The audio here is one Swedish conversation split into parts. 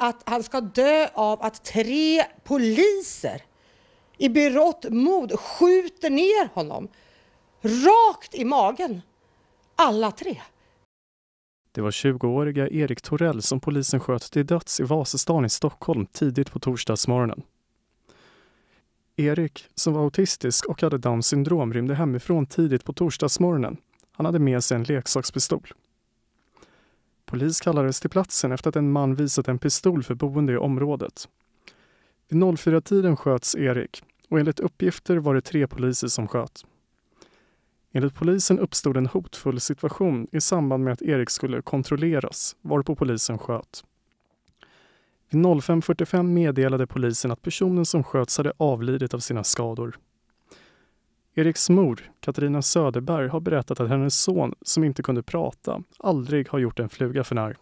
att han ska dö av att tre poliser i berått mod skjuter ner honom rakt i magen. Alla tre. Det var 20-åriga Erik Torell som polisen sköt till döds i Vasastan i Stockholm tidigt på torsdagsmorgonen. Erik, som var autistisk och hade Downs syndrom, rymde hemifrån tidigt på torsdagsmorgonen. Han hade med sig en leksakspistol. Polis kallades till platsen efter att en man visat en pistol för boende i området. Vid 04-tiden sköts Erik och enligt uppgifter var det tre poliser som sköt. Enligt polisen uppstod en hotfull situation i samband med att Erik skulle kontrolleras, varpå polisen sköt. Vid 05.45 meddelade polisen att personen som sköts hade avlidit av sina skador. Eriks mor, Katarina Söderberg, har berättat att hennes son, som inte kunde prata, aldrig har gjort en fluga för när.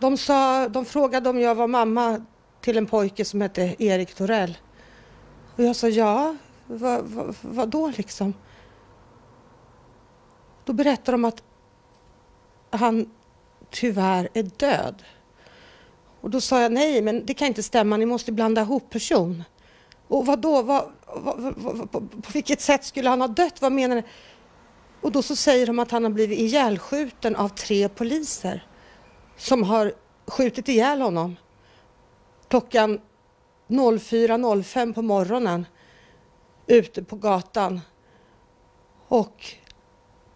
De, sa, de frågade om jag var mamma till en pojke som hette Erik Torell. Och jag sa ja, vad, vad, vad då liksom? Då berättade de att han tyvärr är död. Och då sa jag nej, men det kan inte stämma, ni måste blanda ihop person. Och vad då? Vad, vad, vad, på, på vilket sätt skulle han ha dött? Vad menar ni? Och då så säger de att han har blivit ihjälskjuten av tre poliser som har skjutit ihjäl honom klockan 04.05 på morgonen ute på gatan. Och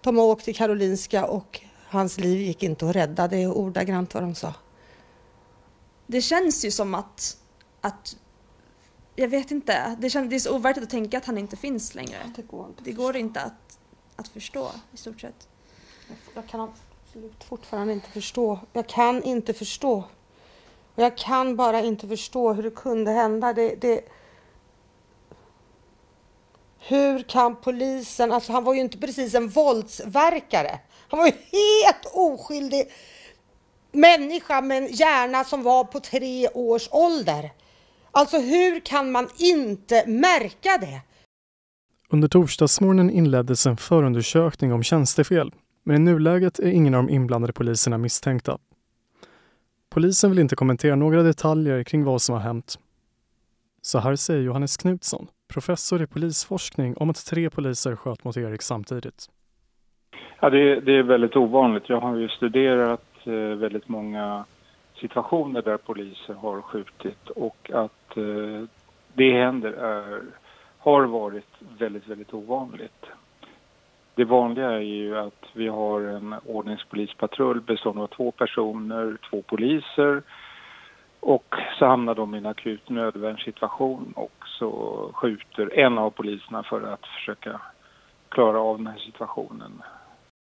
de har åkt till Karolinska och hans liv gick inte att rädda. Det är ordagrant vad de sa. Det känns ju som att, att jag vet inte, det, känns, det är så overkligt att tänka att han inte finns längre. Det går inte, det går inte att, att förstå i stort sett. Jag kan absolut fortfarande inte förstå. Jag kan inte förstå. Jag kan bara inte förstå hur det kunde hända. Det, det... Hur kan polisen, alltså han var ju inte precis en våldsverkare. Han var ju helt oskyldig människa med en hjärna som var på tre års ålder. Alltså hur kan man inte märka det? Under torsdagsmorgonen inleddes en förundersökning om tjänstefel, men i nuläget är ingen av de inblandade poliserna misstänkta. Polisen vill inte kommentera några detaljer kring vad som har hänt. Så här säger Johannes Knutsson, professor i polisforskning, om att tre poliser sköt mot Erik samtidigt. Ja, det, det är väldigt ovanligt. Jag har ju studerat eh, väldigt många situationer där poliser har skjutit och att eh, det händer är, har varit väldigt, väldigt ovanligt. Det vanliga är ju att vi har en ordningspolispatrull bestående av två personer, två poliser och så hamnar de i en akut nödvärnssituation och så skjuter en av poliserna för att försöka klara av den här situationen.